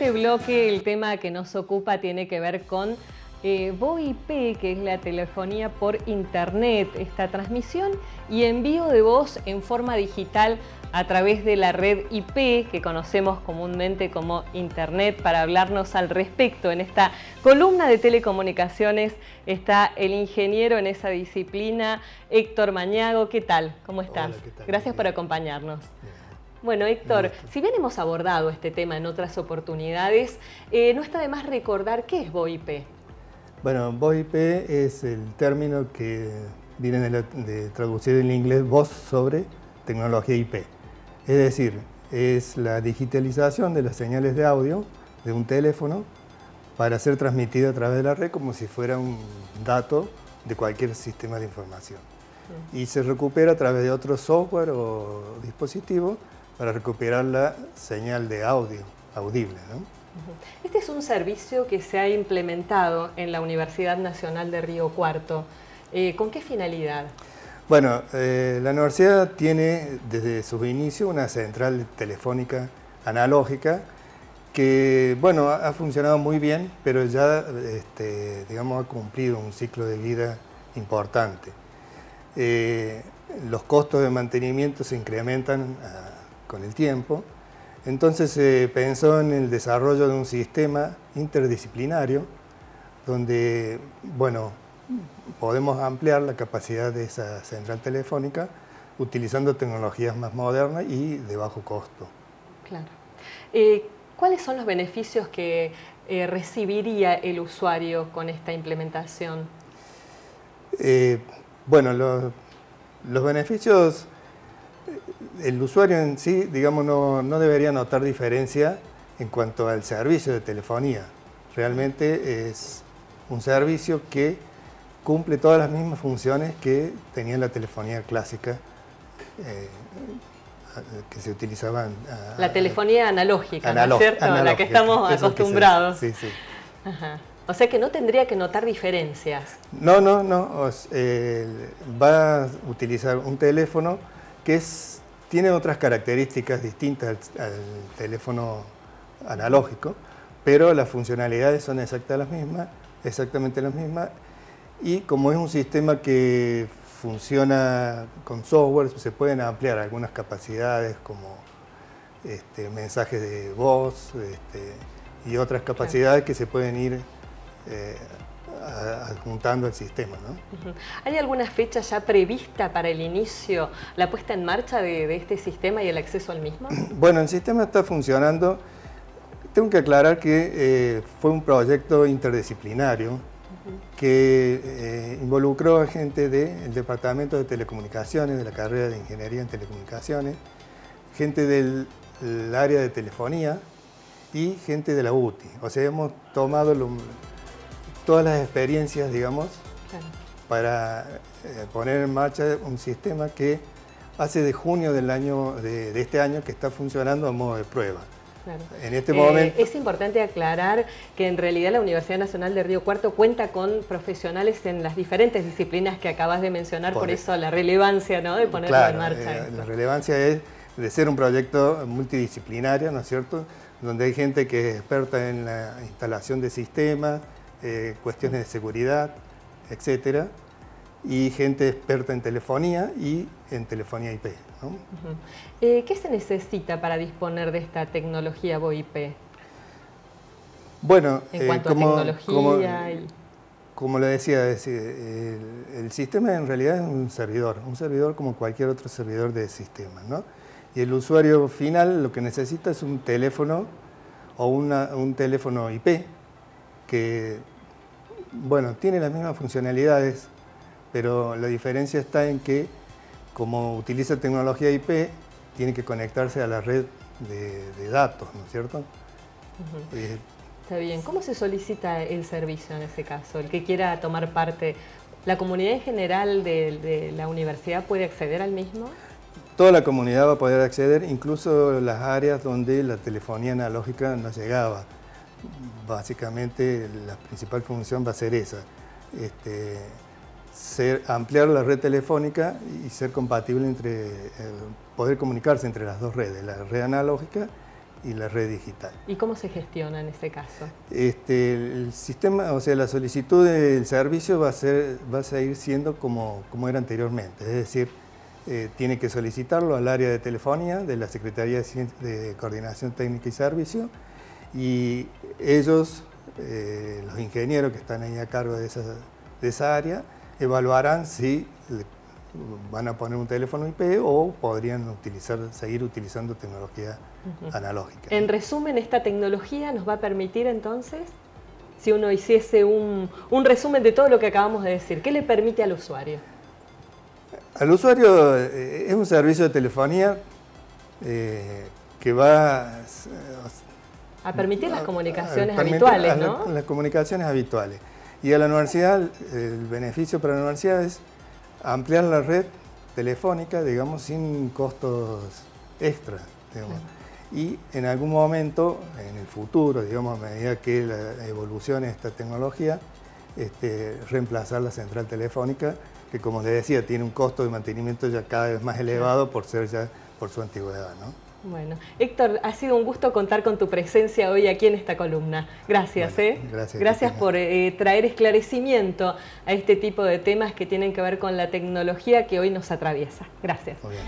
este bloque el tema que nos ocupa tiene que ver con eh, VoIP, que es la telefonía por internet, esta transmisión y envío de voz en forma digital a través de la red IP, que conocemos comúnmente como Internet, para hablarnos al respecto. En esta columna de telecomunicaciones está el ingeniero en esa disciplina, Héctor Mañago. ¿Qué tal? ¿Cómo estás? Gracias por acompañarnos. Bueno, Héctor, si bien hemos abordado este tema en otras oportunidades, eh, no está de más recordar qué es VoIP. Bueno, VoIP es el término que viene de, de traducir en inglés voz sobre tecnología IP. Es decir, es la digitalización de las señales de audio de un teléfono para ser transmitido a través de la red como si fuera un dato de cualquier sistema de información. Y se recupera a través de otro software o dispositivo para recuperar la señal de audio audible. Este es un servicio que se ha implementado en la Universidad Nacional de Río Cuarto. Eh, ¿Con qué finalidad? Bueno, eh, la universidad tiene desde su inicio una central telefónica analógica que, bueno, ha funcionado muy bien, pero ya, este, digamos, ha cumplido un ciclo de vida importante. Eh, los costos de mantenimiento se incrementan con el tiempo. Entonces se pensó en el desarrollo de un sistema interdisciplinario donde, bueno, podemos ampliar la capacidad de esa central telefónica utilizando tecnologías más modernas y de bajo costo. Claro. Eh, ¿Cuáles son los beneficios que eh, recibiría el usuario con esta implementación? Eh, bueno, los beneficios el usuario en sí, digamos, no, debería notar diferencia en cuanto al servicio de telefonía. Realmente es un servicio que cumple todas las mismas funciones que tenía la telefonía clásica eh, que se utilizaban. la telefonía analógica, ¿no es cierto? A la que estamos acostumbrados. Sí, sí. O sea que no tendría que notar diferencias. No, no, no. Eh, va a utilizar un teléfono que es tiene otras características distintas al, teléfono analógico, pero las funcionalidades son exactamente las mismas, exactamente las mismas, y como es un sistema que funciona con software, se pueden ampliar algunas capacidades como este, mensajes de voz este, y otras capacidades que se pueden ir eh, adjuntando el sistema. ¿no? ¿Hay alguna fecha ya prevista para el inicio, la puesta en marcha de, este sistema y el acceso al mismo? Bueno, el sistema está funcionando. Tengo que aclarar que eh, fue un proyecto interdisciplinario que eh, involucró a gente del Departamento de Telecomunicaciones, de la carrera de Ingeniería en Telecomunicaciones, gente del área de telefonía y gente de la UTI. O sea, hemos tomado lo, todas las experiencias, digamos, para eh, poner en marcha un sistema que hace de junio del año, de, este año que está funcionando a modo de prueba. En este momento... Eh, es importante aclarar que en realidad la Universidad Nacional de Río Cuarto cuenta con profesionales en las diferentes disciplinas que acabas de mencionar, por, eso la relevancia ¿no? de ponerlo en marcha. Eh, la relevancia es de ser un proyecto multidisciplinario, ¿no es cierto?, donde hay gente que es experta en la instalación de sistemas, eh, cuestiones de seguridad, etcétera, y gente experta en telefonía y en telefonía IP. Eh, ¿Qué se necesita para disponer de esta tecnología VoIP? Bueno, en cuanto como, a tecnología como, le decía, el, sistema en realidad es un servidor, un servidor como cualquier otro servidor de sistemas, ¿no? Y el usuario final lo que necesita es un teléfono o un teléfono IP que, bueno, tiene las mismas funcionalidades, pero la diferencia está en que como utiliza tecnología IP, tiene que conectarse a la red de, datos, ¿no es cierto? Eh, está bien. ¿Cómo se solicita el servicio en ese caso? El que quiera tomar parte, ¿la comunidad en general de, de la universidad puede acceder al mismo? Toda la comunidad va a poder acceder, incluso las áreas donde la telefonía analógica no llegaba básicamente la principal función va a ser esa, este, ser, ampliar la red telefónica y ser compatible entre, eh, poder comunicarse entre las dos redes, la red analógica y la red digital. ¿Y cómo se gestiona en ese caso? Este, el sistema, o sea, la solicitud del servicio va a, ser, va a seguir siendo como, como era anteriormente, es decir, eh, tiene que solicitarlo al área de telefonía de la Secretaría de, Coordinación Técnica y Servicio y ellos, eh, los ingenieros que están ahí a cargo de esa, de esa área, evaluarán si van a poner un teléfono IP o podrían utilizar, seguir utilizando tecnología analógica. En resumen, esta tecnología nos va a permitir entonces, si uno hiciese un, resumen de todo lo que acabamos de decir, ¿qué le permite al usuario? Al usuario eh, es un servicio de telefonía eh, que va a permitir las comunicaciones habituales, ¿no? las comunicaciones habituales. Y a la universidad, el beneficio para la universidad es ampliar la red telefónica, digamos, sin costos extra. Y en algún momento, en el futuro, digamos, a medida que la evolucione esta tecnología, este, reemplazar la central telefónica, que como les decía, tiene un costo de mantenimiento ya cada vez más elevado por ser ya por su antigüedad. ¿no? Bueno, Héctor, ha sido un gusto contar con tu presencia hoy aquí en esta columna. Gracias, ¿eh? Gracias. Gracias por eh, traer esclarecimiento a este tipo de temas que tienen que ver con la tecnología que hoy nos atraviesa. Gracias. Muy bien.